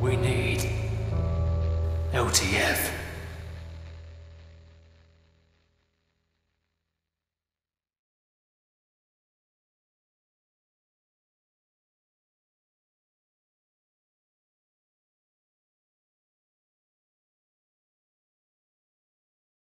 We need LTF.